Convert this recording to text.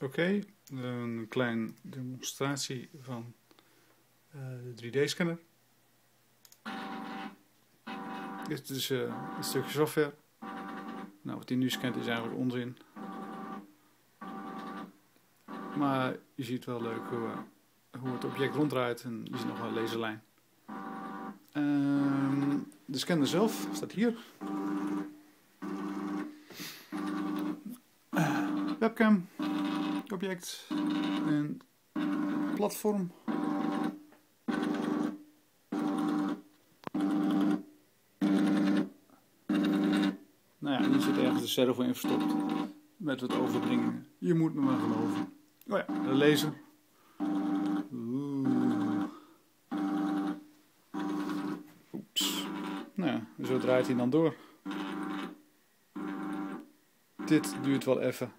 Oké, een kleine demonstratie van uh, de 3D-scanner. Dit is uh, een stukje software. Nou, wat hij nu scant is eigenlijk onzin. Maar je ziet wel leuk hoe, hoe het object ronddraait en je ziet nog een laserlijn. Uh, de scanner zelf staat hier. Webcam, object en platform. Nou ja, hier zit ergens de servo in verstopt. Met wat overdringingen. Je moet me maar geloven. Oh ja, laser. Oeh. Oeps. Nou ja, zo draait hij dan door. Dit duurt wel even.